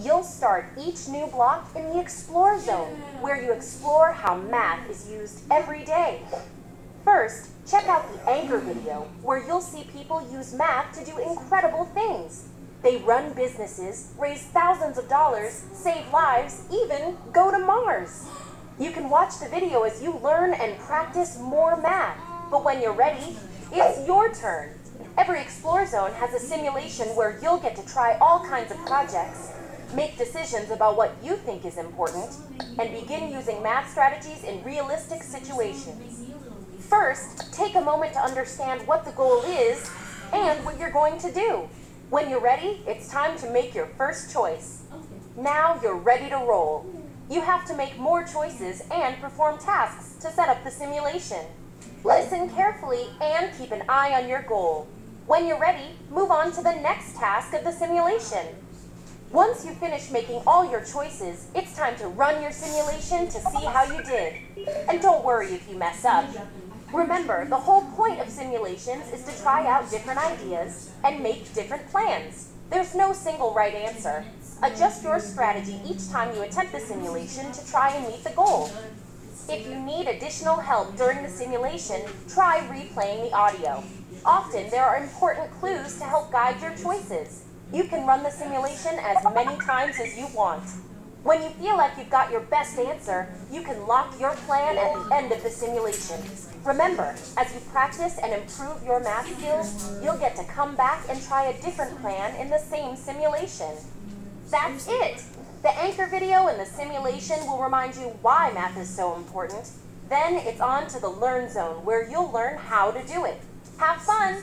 You'll start each new block in the Explore Zone, where you explore how math is used every day. First, check out the Anchor video, where you'll see people use math to do incredible things. They run businesses, raise thousands of dollars, save lives, even go to Mars. You can watch the video as you learn and practice more math. But when you're ready, it's your turn. Every Explore Zone has a simulation where you'll get to try all kinds of projects, make decisions about what you think is important, and begin using math strategies in realistic situations. First, take a moment to understand what the goal is and what you're going to do. When you're ready, it's time to make your first choice. Now you're ready to roll. You have to make more choices and perform tasks to set up the simulation. Listen carefully and keep an eye on your goal. When you're ready, move on to the next task of the simulation. Once you finish making all your choices, it's time to run your simulation to see how you did. And don't worry if you mess up. Remember, the whole point of simulations is to try out different ideas and make different plans. There's no single right answer. Adjust your strategy each time you attempt the simulation to try and meet the goal. If you need additional help during the simulation, try replaying the audio. Often, there are important clues to help guide your choices. You can run the simulation as many times as you want. When you feel like you've got your best answer, you can lock your plan at the end of the simulation. Remember, as you practice and improve your math skills, you'll get to come back and try a different plan in the same simulation. That's it! The anchor video and the simulation will remind you why math is so important. Then it's on to the Learn Zone, where you'll learn how to do it. Have fun!